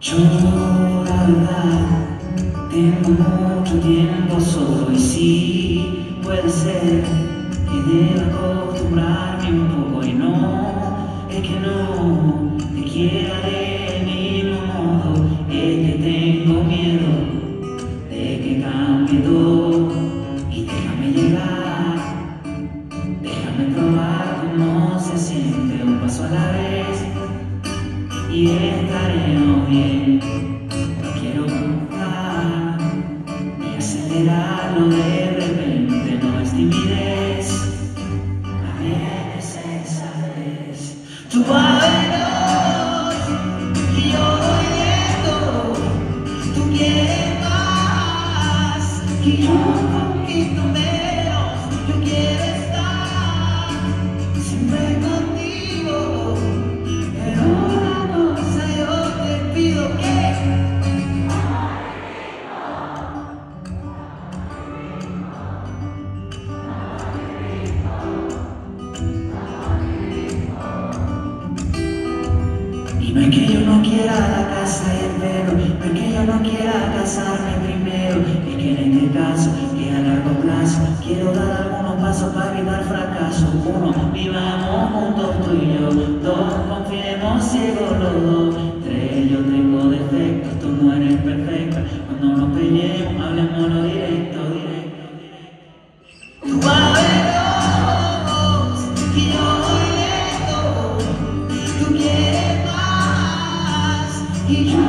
Yo, la verdad, tengo mucho tiempo solo y sí, puede ser que deba acostumbrarme un poco y no, es que no te quiera del mismo modo, es que tengo miedo de que cambie todo y déjame llegar, déjame probar cómo se siente un paso a la vez y estaremos bien. No quiero buscar ni acelerarlo de repente, no es timidez. A veces, a veces, tu bailas y yo tú quieres más y yo un poquito menos, No es que yo no quiera la casa el perro, no es que yo no quiera casarme primero, es que en este caso, que a largo plazo, quiero dar algunos pasos para evitar fracaso. Uno, vivamos juntos tú y yo, dos, confiemos ciegos los dos. Tres, yo tengo defectos, tú no eres perfecta, cuando nos peleemos, hablemoslo directo, You